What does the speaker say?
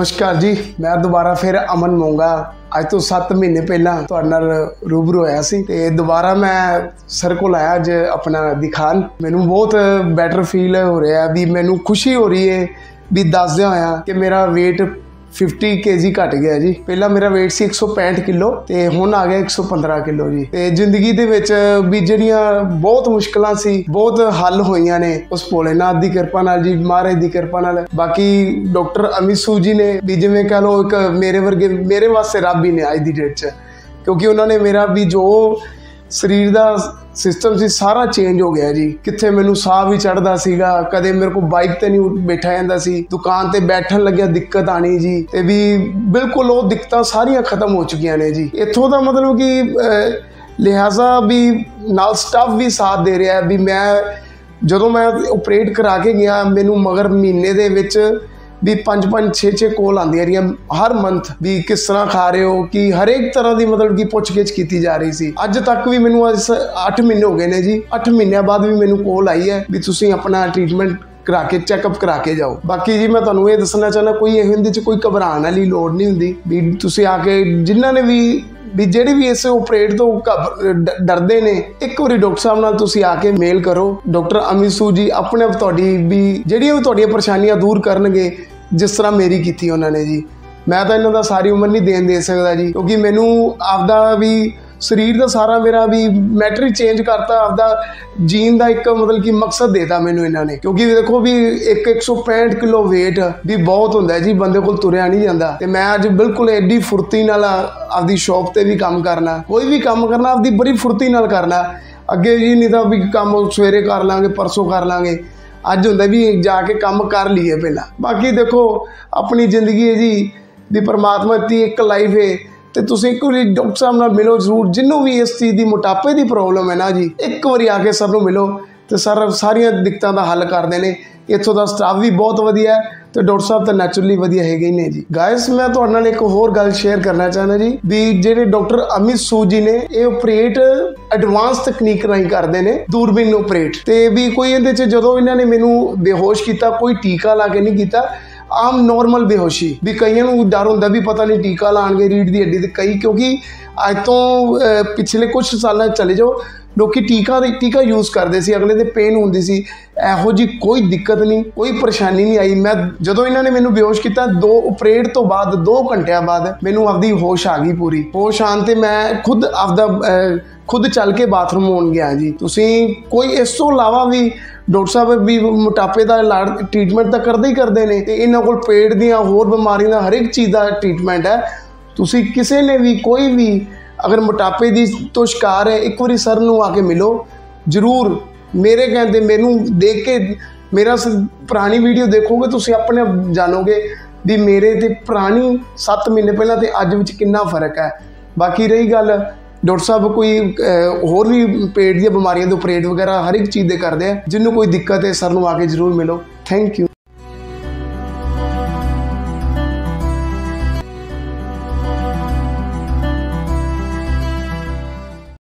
ਨਮਸਕਾਰ ਜੀ, ਮੈਂ ਦੁਬਾਰਾ ਫਿਰ ਅਮਨ ਮੋਂਗਾ। ਅੱਜ ਤੋਂ 7 ਮਹੀਨੇ ਪਹਿਲਾਂ ਤੁਹਾਡੇ ਨਾਲ ਰੂਬਰੂ ਹੋਇਆ ਸੀ ਤੇ ਦੁਬਾਰਾ ਮੈਂ ਸਰ ਕੋਲ ਆਇਆ ਅੱਜ ਆਪਣਾ ਦਿਖਾਣ। ਮੈਨੂੰ ਬਹੁਤ ਬੈਟਰ ਫੀਲ ਹੋ ਰਿਹਾ ਵੀ ਮੈਨੂੰ ਖੁਸ਼ੀ ਹੋ ਰਹੀ ਹੈ ਵੀ ਦੱਸਦਿਆਂ ਹੋਇਆ ਕਿ ਮੇਰਾ weight 50 kg ਘਟ ਗਿਆ ਜੀ। ਪਹਿਲਾਂ ਮੇਰਾ weight ਸੀ 165 ਕਿਲੋ ਤੇ ਹੁਣ ਆ ਗਿਆ 115 ਕਿਲੋ ਜੀ। ਤੇ ਜ਼ਿੰਦਗੀ ਦੇ ਵਿੱਚ ਵੀ ਜਿਹੜੀਆਂ ਬਹੁਤ ਮੁਸ਼ਕਲਾਂ ਸੀ, ਬਹੁਤ ਹੱਲ ਹੋਈਆਂ ਨੇ ਉਸ ਭੋਲੇਨਾਥ ਦੀ ਕਿਰਪਾ ਨਾਲ ਜੀ, ਮਹਾਰਾਜ ਦੀ ਕਿਰਪਾ ਨਾਲ। ਬਾਕੀ ਡਾਕਟਰ ਅਮਿਸੂ ਜੀ ਨੇ ਵੀ ਜਿਵੇਂ ਕਹ ਲਓ ਇੱਕ ਮੇਰੇ ਵਰਗੇ, ਮੇਰੇ ਵਾਸਤੇ ਰੱਬ ਹੀ ਨੇ ਅੱਜ ਦੀ ਡੇਟ 'ਚ। ਕਿਉਂਕਿ ਉਹਨਾਂ ਨੇ ਮੇਰਾ ਵੀ ਜੋ ਸਰੀਰ ਦਾ ਸਿਸਟਮ ਸੀ, ਸਾਰਾ ਚੇਂਜ ਹੋ ਗਿਆ ਜੀ। ਕਿੱਥੇ ਮੈਨੂੰ ਸਾਹ ਵੀ ਚੜਦਾ ਸੀਗਾ, ਕਦੇ ਮੇਰੇ ਕੋਲ ਬਾਈਕ ਤੇ ਨਹੀਂ ਬੈਠਾ ਜਾਂਦਾ ਸੀ। ਦੁਕਾਨ ਤੇ ਬੈਠਣ ਲੱਗਿਆ, ਦਿੱਕਤ ਆਣੀ ਜੀ। ਤੇ ਵੀ ਬਿਲਕੁਲ ਉਹ ਦਿੱਕਤਾਂ ਸਾਰੀਆਂ ਖਤਮ ਹੋ ਚੁੱਕੀਆਂ ਨੇ ਜੀ। ਇੱਥੋਂ ਦਾ ਮਤਲਬ ਕਿ ਲਿਹਾਜ਼ਾ ਵੀ ਨਾਲ ਸਟਾਫ ਵੀ ਸਾਥ ਦੇ ਰਿਹਾ ਵੀ ਮੈਂ ਜਦੋਂ ਮੈਂ ਆਪਰੇਟ ਕਰਾ ਕੇ ਗਿਆ, ਮੈਨੂੰ ਮਗਰ ਮਹੀਨੇ ਦੇ ਵਿੱਚ ਵੀ 5 5 6 6 ਕੋਲ ਆਉਂਦੀਆਂ ਰਹੀਆਂ। ਹਰ ਮੰਥ ਵੀ ਕਿਸ ਤਰ੍ਹਾਂ ਖਾ ਰਹੇ ਹੋ, ਕਿ ਹਰੇਕ ਤਰ੍ਹਾਂ ਦੀ ਮਤਲਬ ਕਿ ਪੁੱਛਗਿੱਛ ਕੀਤੀ ਜਾ ਰਹੀ ਸੀ। ਅੱਜ ਤੱਕ ਵੀ ਮੈਨੂੰ ਅੱਜ 8 ਮਹੀਨੇ ਹੋ ਗਏ ਨੇ ਜੀ। 8 ਮਹੀਨਿਆਂ ਬਾਅਦ ਵੀ ਮੈਨੂੰ ਕੋਲ ਆਈ ਹੈ ਵੀ ਤੁਸੀਂ ਆਪਣਾ ਟ੍ਰੀਟਮੈਂਟ ਕਰਾ ਕੇ ਚੈੱਕਅਪ ਕਰਾ ਕੇ ਜਾਓ। ਬਾਕੀ ਜੀ ਮੈਂ ਤੁਹਾਨੂੰ ਇਹ ਦੱਸਣਾ ਚਾਹੁੰਦਾ, ਕੋਈ ਇਹੋ ਇਹਦੇ ਚ ਕੋਈ ਘਬਰਾਉਣ ਵਾਲੀ ਲੋੜ ਨਹੀਂ ਹੁੰਦੀ ਵੀ ਤੁਸੀਂ ਆ ਕੇ ਜਿਨ੍ਹਾਂ ਨੇ ਵੀ ਵੀ ਜਿਹੜੇ ਵੀ ਇਸ ਆਪਰੇਟ ਤੋਂ ਘਬ- ਡ- ਡਰਦੇ ਨੇ, ਇੱਕ ਵਾਰੀ ਡਾਕਟਰ ਸਾਹਿਬ ਨਾਲ ਤੁਸੀਂ ਆ ਕੇ ਮੇਲ ਕਰੋ। ਡਾਕਟਰ ਅਮਿਤ ਸੂ ਜੀ, ਆਪਣੇ ਆਪ ਤੁਹਾਡੀ ਵੀ ਜਿਹੜੀਆਂ ਵੀ ਤੁਹਾਡੀਆਂ ਪਰੇਸ਼ਾਨੀਆਂ ਦੂਰ ਕਰਨਗੇ, ਜਿਸ ਤਰ੍ਹਾਂ ਮੇਰੀ ਕੀਤੀ ਉਹਨਾਂ ਨੇ ਜੀ। ਮੈਂ ਤਾਂ ਇਹਨਾਂ ਦਾ ਸਾਰੀ ਉਮਰ ਨਹੀਂ ਦੇਣ ਦੇ ਸਕਦਾ ਜੀ, ਕਿਉਂਕਿ ਮੈਨੂੰ ਆਪਦਾ ਵੀ ਸਰੀਰ ਦਾ ਸਾਰਾ ਮੇਰਾ ਵੀ ਮੈਟਰ ਹੀ ਚੇਂਜ ਕਰਤਾ, ਆਪਦਾ ਜੀਣ ਦਾ ਇੱਕ ਮਤਲਬ ਕਿ ਮਕਸਦ ਦੇਤਾ ਮੈਨੂੰ ਇਹਨਾਂ ਨੇ। ਕਿਉਂਕਿ ਦੇਖੋ ਵੀ ਇੱਕ 165 ਕਿਲੋ weight ਵੀ ਬਹੁਤ ਹੁੰਦਾ ਜੀ, ਬੰਦੇ ਕੋਲ ਤੁਰਿਆ ਨਹੀਂ ਜਾਂਦਾ। ਤੇ ਮੈਂ ਅੱਜ ਬਿਲਕੁਲ ਐਡੀ ਫੁਰਤੀ ਨਾਲ ਆਪਦੀ ਸ਼ੌਪ ਤੇ ਵੀ ਕੰਮ ਕਰਨਾ, ਕੋਈ ਵੀ ਕੰਮ ਕਰਨਾ, ਆਪਦੀ ਬੜੀ ਫੁਰਤੀ ਨਾਲ ਕਰਨਾ। ਅੱਗੇ ਜੀ ਨਹੀਂ ਤਾਂ ਵੀ ਕੰਮ ਸਵੇਰੇ ਕਰ ਲਾਂਗੇ, ਪਰਸੋਂ ਕਰ ਲਾਂਗੇ। ਅੱਜ ਹੁੰਦਾ ਵੀ ਜਾ ਕੇ ਕੰਮ ਕਰ ਲਈਏ ਪਹਿਲਾਂ। ਬਾਕੀ ਦੇਖੋ, ਆਪਣੀ ਜ਼ਿੰਦਗੀ ਹੈ ਜੀ ਦੀ ਪਰਮਾਤਮਾ ਦੀ ਇੱਕ ਲਾਈਫ ਹੈ। ਤੇ ਤੁਸੀਂ ਇੱਕ ਵਾਰੀ ਡਾਕਟਰ ਸਾਹਿਬ ਨਾਲ ਮਿਲੋ ਜ਼ਰੂਰ। ਜਿੰਨੂੰ ਵੀ ਇਸ ਚੀਜ਼ ਦੀ ਮੋਟਾਪੇ ਦੀ ਪ੍ਰੋਬਲਮ ਹੈ ਨਾ ਜੀ, ਇੱਕ ਵਾਰੀ ਆ ਕੇ ਸਭ ਨੂੰ ਮਿਲੋ ਤੇ ਸਰ ਸਾਰੀਆਂ ਦਿੱਕਤਾਂ ਦਾ ਹੱਲ ਕਰਦੇ ਨੇ। ਇੱਥੋਂ ਦਾ ਸਟਾਫ ਵੀ ਬਹੁਤ ਵਧੀਆ ਹੈ ਤੇ ਡਾਕਟਰ ਸਾਹਿਬ ਤਾਂ ਨੈਚੁਰਲੀ ਵਧੀਆ ਹੈਗੇ ਹੀ ਨੇ ਜੀ। ਗਾਇਸ ਮੈਂ ਤੁਹਾਡੇ ਨਾਲ ਇੱਕ ਹੋਰ ਗੱਲ ਸ਼ੇਅਰ ਕਰਨਾ ਚਾਹੁੰਦਾ ਜੀ, ਵੀ ਜਿਹੜੇ ਡਾਕਟਰ ਅਮਿਤ ਸੂ ਜੀ ਨੇ, ਇਹ ਆਪਰੇਟ ਐਡਵਾਂਸ ਤਕਨੀਕ ਰਾਹੀਂ ਕਰਦੇ ਨੇ, ਦੂਰਬੀਨ ਆਪਰੇਟ ਤੇ ਵੀ ਕੋਈ ਇਹਦੇ ਚ ਜਦੋਂ ਇਹਨਾਂ ਨੇ ਮੈਨੂੰ ਬੇਹੋਸ਼ ਕੀਤਾ, ਕੋਈ ਟੀਕਾ ਲਾ ਕੇ ਨਹੀਂ ਕੀਤਾ ਆਮ ਨਾਰਮਲ ਬੇਹੋਸ਼ੀ। ਵੀ ਕਈਆਂ ਨੂੰ ਡਰ ਹੁੰਦਾ ਵੀ ਪਤਾ ਨਹੀਂ ਟੀਕਾ ਲਾਣਗੇ ਰੀੜ ਦੀ ਹੱਡੀ ਤੇ ਕਈ, ਕਿਉਂਕਿ ਅੱਜ ਤੋਂ ਪਿਛਲੇ ਕੁਝ ਸਾਲਾਂ ਚਲੇ ਜਾਓ, ਲੋਕੀ ਟੀਕਾ ਦੇ, ਟੀਕਾ ਯੂਜ਼ ਕਰਦੇ ਸੀ, ਅਗਲੇ ਦੇ ਪੇਨ ਹੁੰਦੀ ਸੀ। ਇਹੋ ਜੀ ਕੋਈ ਦਿੱਕਤ ਨਹੀਂ, ਕੋਈ ਪਰੇਸ਼ਾਨੀ ਨਹੀਂ ਆਈ। ਮੈਂ ਜਦੋਂ ਇਹਨਾਂ ਨੇ ਮੈਨੂੰ ਬੇਹੋਸ਼ ਕੀਤਾ, ਦੋ ਆਪਰੇਟ ਤੋਂ ਬਾਅਦ 2 ਘੰਟਿਆਂ ਬਾਅਦ, ਮੈਨੂੰ ਆਪਦੀ ਹੋਸ਼ ਆ ਗਈ ਪੂਰੀ। ਹੋਸ਼ ਆਉਣ ਤੇ ਮੈਂ ਖੁਦ ਆਪਦਾ ਖੁਦ ਚੱਲ ਕੇ ਬਾਥਰੂਮ ਹੋਣ ਗਿਆ ਜੀ। ਤੁਸੀਂ ਕੋਈ ਇਸ ਤੋਂ ਇਲਾਵਾ ਵੀ ਡਾਕਟਰ ਸਾਹਿਬ ਵੀ ਮੋਟਾਪੇ ਦਾ ਇਲਾਜ ਟ੍ਰੀਟਮੈਂਟ ਤਾਂ ਕਰਦੇ ਹੀ ਕਰਦੇ ਨੇ ਤੇ ਇਹਨਾਂ ਕੋਲ ਪੇਟ ਦੀਆਂ ਹੋਰ ਬਿਮਾਰੀਆਂ ਦਾ ਹਰ ਇੱਕ ਚੀਜ਼ ਦਾ ਟ੍ਰੀਟਮੈਂਟ ਹੈ। ਤੁਸੀਂ ਕਿਸੇ ਨੇ ਵੀ ਕੋਈ ਵੀ ਅਗਰ ਮੋਟਾਪੇ ਦੀ ਤੋਂ ਸ਼ਿਕਾਰ ਹੈ, ਇੱਕ ਵਾਰੀ ਸਰ ਨੂੰ ਆ ਕੇ ਮਿਲੋ। ਜ਼ਰੂਰ ਮੇਰੇ ਕਹਿੰਦੇ ਮੈਨੂੰ ਦੇਖ ਕੇ ਮੇਰਾ ਸ- ਪੁਰਾਣੀ ਵੀਡੀਓ ਦੇਖੋਗੇ, ਤੁਸੀਂ ਆਪਣੇ ਆਪ ਜਾਣੋਗੇ ਵੀ ਮੇਰੇ ਤੇ ਪੁਰਾਣੀ 7 ਮਹੀਨੇ ਪਹਿਲਾਂ ਤੇ ਅੱਜ ਵਿੱਚ ਕਿੰਨਾ ਫ਼ਰਕ ਹੈ। ਬਾਕੀ ਰਹੀ ਗੱਲ ਡਾਕਟਰ ਸਾਹਿਬ ਕੋਈ ਹੋਰ ਵੀ ਪੇਟ ਦੀਆਂ ਬਿਮਾਰੀਆਂ ਦੇ ਆਪਰੇਟ ਵਗੈਰਾ ਹਰ ਇੱਕ ਚੀਜ਼ ਦੇ ਕਰਦੇ ਆ, ਜਿਹਨੂੰ ਕੋਈ ਦਿੱਕਤ ਹੈ, ਸਰ ਨੂੰ ਆ ਕੇ ਜ਼ਰੂਰ ਮਿਲੋ। Thank you